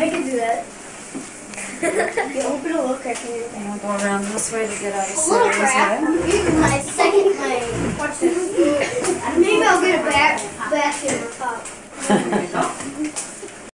I can do that. you open a little crack in your. I'll go around this way to get out of sight. A little crack? my second plane. Watch this. Maybe I'll get a back, back in the top.